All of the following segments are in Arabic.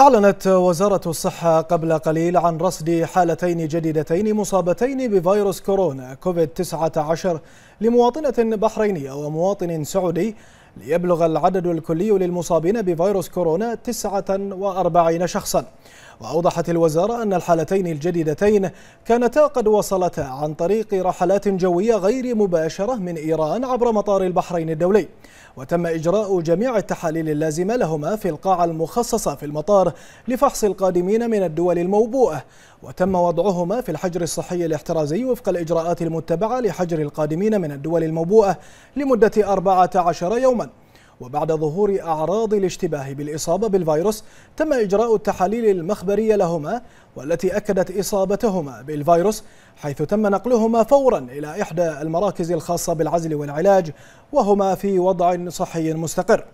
أعلنت وزارة الصحة قبل قليل عن رصد حالتين جديدتين مصابتين بفيروس كورونا كوفيد 19 لمواطنة بحرينية ومواطن سعودي ليبلغ العدد الكلي للمصابين بفيروس كورونا 49 شخصا. وأوضحت الوزارة أن الحالتين الجديدتين كانتا قد وصلتا عن طريق رحلات جوية غير مباشرة من إيران عبر مطار البحرين الدولي. وتم إجراء جميع التحاليل اللازمة لهما في القاعة المخصصة في المطار لفحص القادمين من الدول الموبوءة. وتم وضعهما في الحجر الصحي الاحترازي وفق الإجراءات المتبعة لحجر القادمين من الدول الموبوءة لمدة 14 يوماً. وبعد ظهور أعراض الاشتباه بالإصابة بالفيروس تم إجراء التحاليل المخبرية لهما والتي أكدت إصابتهما بالفيروس حيث تم نقلهما فورا إلى إحدى المراكز الخاصة بالعزل والعلاج وهما في وضع صحي مستقر.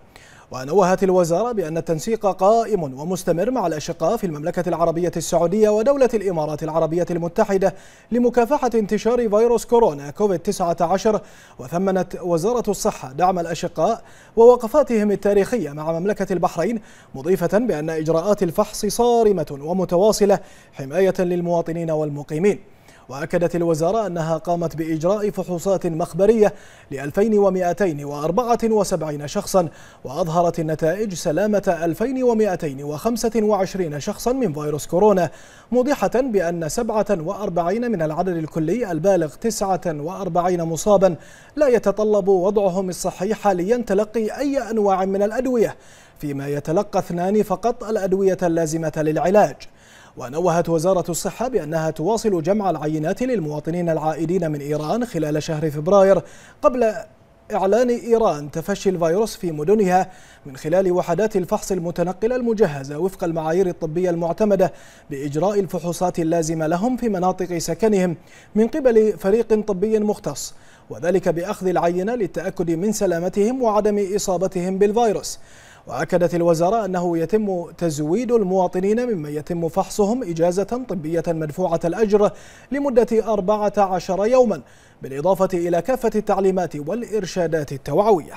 ونوهت الوزارة بأن التنسيق قائم ومستمر مع الأشقاء في المملكة العربية السعودية ودولة الإمارات العربية المتحدة لمكافحة انتشار فيروس كورونا كوفيد 19 وثمنت وزارة الصحة دعم الأشقاء ووقفاتهم التاريخية مع مملكة البحرين مضيفة بأن إجراءات الفحص صارمة ومتواصلة حماية للمواطنين والمقيمين. وأكدت الوزارة أنها قامت بإجراء فحوصات مخبرية ل 2274 شخصا وأظهرت النتائج سلامة 2225 شخصا من فيروس كورونا موضحة بأن 47 من العدد الكلي البالغ 49 مصابا لا يتطلب وضعهم الصحي حاليا تلقي أي أنواع من الأدوية فيما يتلقى اثنان فقط الأدوية اللازمة للعلاج. ونوهت وزارة الصحة بأنها تواصل جمع العينات للمواطنين العائدين من إيران خلال شهر فبراير قبل إعلان إيران تفشي الفيروس في مدنها من خلال وحدات الفحص المتنقلة المجهزة وفق المعايير الطبية المعتمدة بإجراء الفحوصات اللازمة لهم في مناطق سكنهم من قبل فريق طبي مختص وذلك بأخذ العينة للتأكد من سلامتهم وعدم إصابتهم بالفيروس. وأكدت الوزارة أنه يتم تزويد المواطنين ممن يتم فحصهم إجازة طبية مدفوعة الأجر لمدة 14 يوما بالإضافة إلى كافة التعليمات والإرشادات التوعوية.